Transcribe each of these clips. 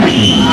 me.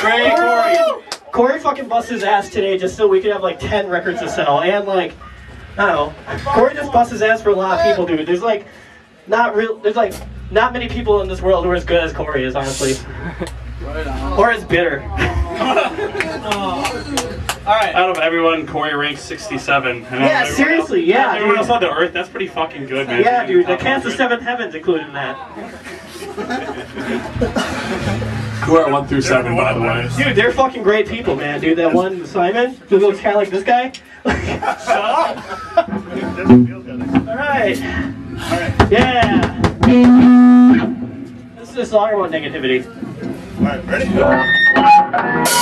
Great, Corey. Corey fucking busts his ass today just so we could have like 10 records to sell. And like, I don't know. Corey just busts his ass for a lot of people, dude. There's like, not real, there's like, not many people in this world who are as good as Corey is, honestly. Or as bitter. Oh. All right. Out of everyone, Corey ranks 67. Yeah, seriously, else, yeah, Everyone dude. else on the earth, that's pretty fucking good, man. Yeah, dude, the Top Cast of Seven Heavens included in that. Who are 1 through 7, by the way. Dude, they're fucking great people, man. Dude, that one Simon, who looks kind of like this guy. Shut up. Alright. Alright. Yeah. This is a song about negativity. Alright, ready?